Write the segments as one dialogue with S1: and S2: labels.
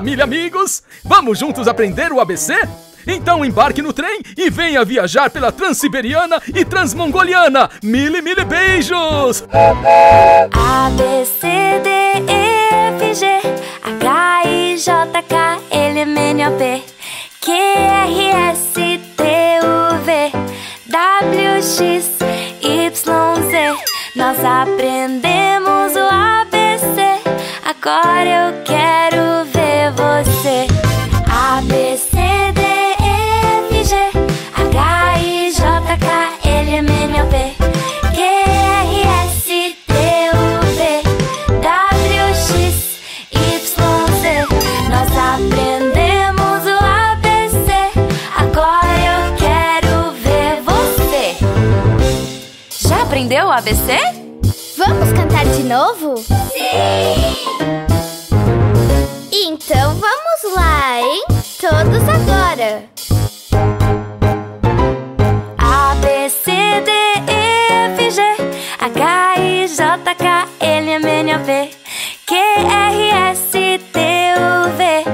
S1: Milha amigos! Vamos juntos aprender o ABC? Então embarque no trem e venha viajar pela Transiberiana e Transmongoliana. Mille, mille beijos!
S2: A, B, C, D, E, F, G H, I, J, K, L, M, N, O, P Q, R, S, T, U, V W, X, Y, Z Nós aprendemos o ABC Agora eu quero ABC?
S3: Vamos cantar de novo?
S2: Sim!
S3: Então vamos lá, hein? Todos agora!
S2: A, B, C, D, E, F, G H, I, J, K, L, M, N, O, P Q, R, S, T, U, V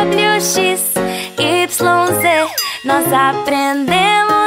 S2: W, X, Y, Z Nós aprendemos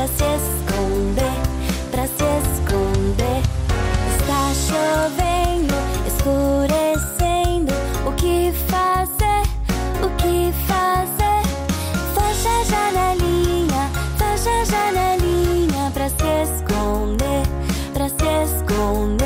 S2: pra se esconder, pra se esconder. Está chovendo, escurecendo. O que fazer? O que fazer? Fecha a janelinha, fecha a janelinha pra se esconder, pra se esconder.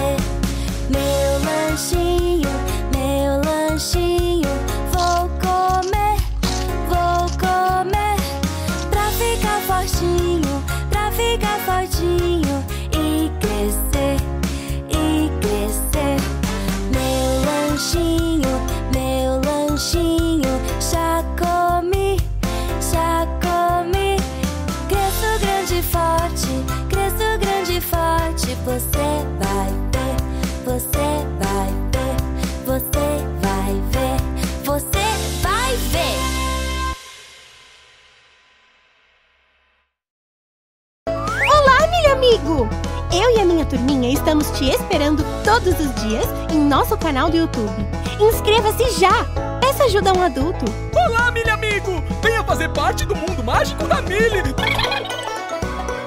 S4: Estamos te esperando todos os dias em nosso canal do YouTube. Inscreva-se já! Peça ajuda a um adulto.
S1: Olá, milha amigo! Venha fazer parte do mundo mágico da Mille!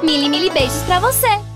S3: Mili, mili beijos pra você!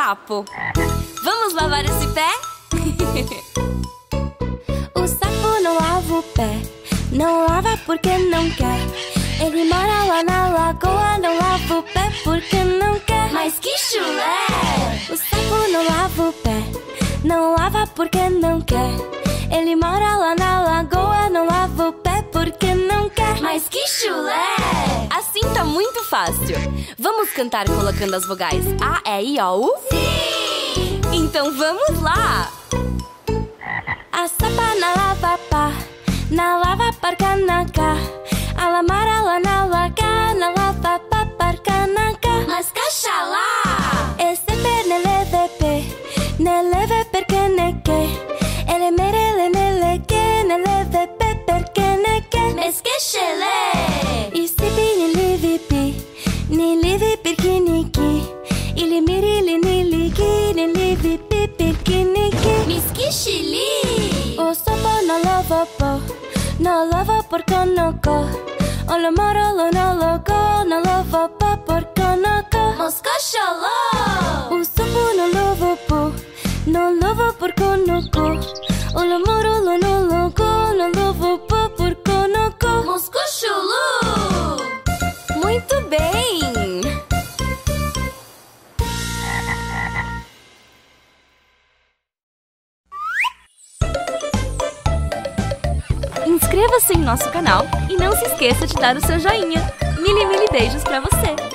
S2: Sapo. Vamos lavar esse pé? o sapo não lava o pé, não lava porque não quer. Ele mora lá na lagoa, não lava o pé porque não quer. Mas que chulé! O sapo não lava o pé, não lava porque não quer. Ele mora lá na lagoa, não lava o pé porque não quer. Mas que chulé! Fácil. Vamos cantar colocando as vogais A, E, I, O, U? Sim! Então vamos lá! A sapa na lava pá, na lava parca na cá. A lamara lá na laga, na lava pá parca na cá. Mas cachalá! Esse per ne leve na lava po, na lava porca no co. O la mara lo na lo go, na lava pa porca no co. Mas cachalá! Inscreva-se em nosso canal e não se esqueça de dar o seu joinha. Mil e mil beijos pra você!